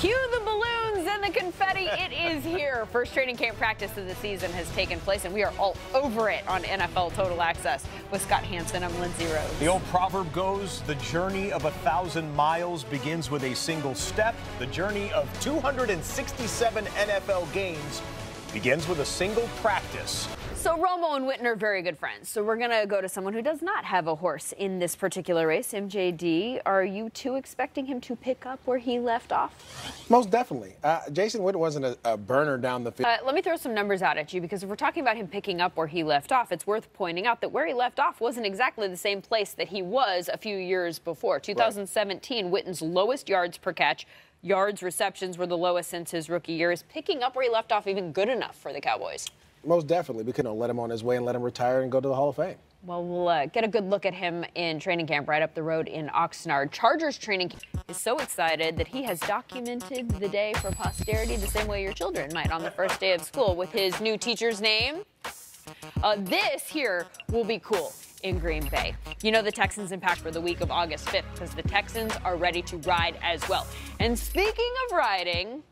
Cue the balloons and the confetti. It is here. First training camp practice of the season has taken place, and we are all over it on NFL Total Access. With Scott Hanson, I'm Lindsay Rhodes. The old proverb goes the journey of a thousand miles begins with a single step. The journey of 267 NFL games begins with a single practice. So Romo and Witten are very good friends. So we're going to go to someone who does not have a horse in this particular race. MJD, are you two expecting him to pick up where he left off? Most definitely. Uh, Jason Witten wasn't a, a, burner down the field. Uh, let me throw some numbers out at you because if we're talking about him picking up where he left off, it's worth pointing out that where he left off wasn't exactly the same place that he was a few years before. 2017, right. Witten's lowest yards per catch yards receptions were the lowest since his rookie year. Is picking up where he left off even good enough for the Cowboys? Most definitely. We couldn't let him on his way and let him retire and go to the Hall of Fame. Well, we'll uh, get a good look at him in training camp right up the road in Oxnard. Chargers training is so excited that he has documented the day for posterity the same way your children might on the first day of school with his new teacher's name. Uh, this here will be cool in Green Bay. You know the Texans impact for the week of August 5th because the Texans are ready to ride as well. And speaking of riding,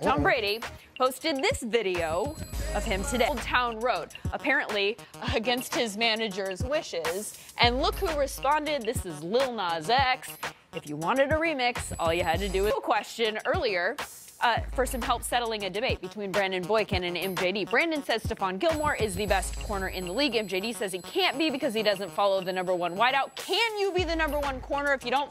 Tom oh. Brady posted this video of him today. Old Town Road, apparently against his manager's wishes. And look who responded. This is Lil Nas X. If you wanted a remix, all you had to do was a question earlier uh, for some help settling a debate between Brandon Boykin and MJD. Brandon says Stephon Gilmore is the best corner in the league. MJD says he can't be because he doesn't follow the number one wideout. Can you be the number one corner if you don't